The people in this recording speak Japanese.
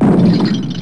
you